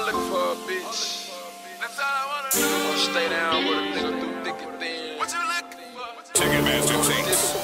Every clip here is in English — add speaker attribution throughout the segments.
Speaker 1: I'm looking for a bitch. That's all I wanna know. I'll stay down with a nigga through thick and thin. What you looking for?
Speaker 2: Ticketmaster Tapes real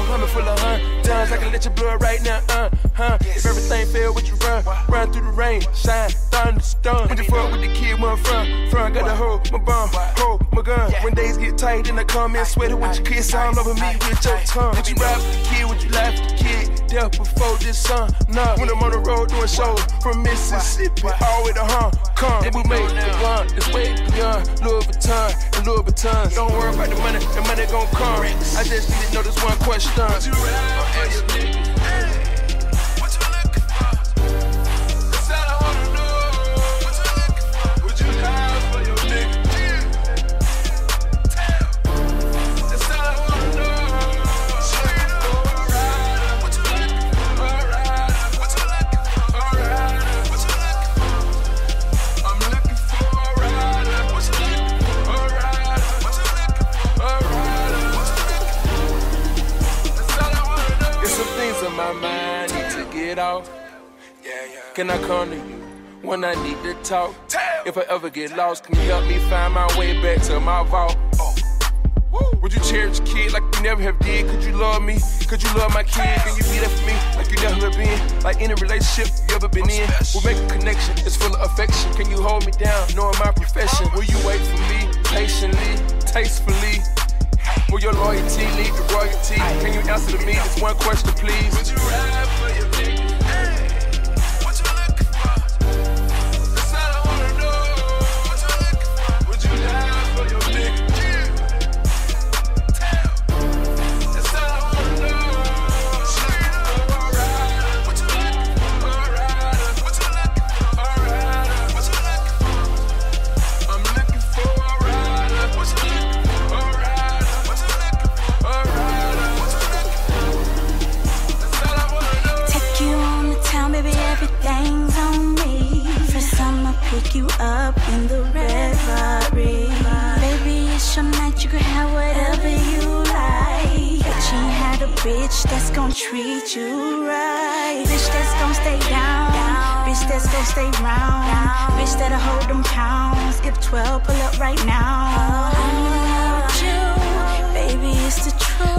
Speaker 1: a
Speaker 3: roll humming full of hun. Guns, I can let you blood right now, uh, huh. If everything fail, would you run? Run through the rain, shine, thunderstorm. When you fuck with the kid, one front, front, got the hoe, my bum, hold gun. When days get tight, then I come in, sweater with your kiss all over me with your tongue. Would you ride with the kid? Would you laugh with the kid? Death before this sun, nah. When I'm on the road doing shows from Mississippi all the way to Hong Kong, and we make the run. It's way beyond Louis Vuitton and Louis Vuitton. Don't worry about the money, the money gon' come. I just need to know this one question.
Speaker 1: Would you ride for your nigga?
Speaker 3: My mind need to get. Can I come to you when I need to talk? If I ever get lost, can you help me find my way back to my vault? Would you cherish kid like you never have did? Could you love me? Could you love my kid? Can you be there for me like you never have been? Like any relationship you ever been in? We'll make a connection, it's full of affection. Can you hold me down, knowing my profession? Will you wait for me patiently, tastefully? Your loyalty lead to royalty? Can you answer to me this one question, please?
Speaker 1: Would you ride
Speaker 4: pick you up in the red Ferrari. Baby, it's your night, you can have whatever you like. Ain't had a bitch that's gonna treat you right. Bitch that's gonna stay down. Bitch that's gonna stay round. Bitch that'll hold them pounds. Give 12, pull up right now. Love with you. Baby, it's the truth.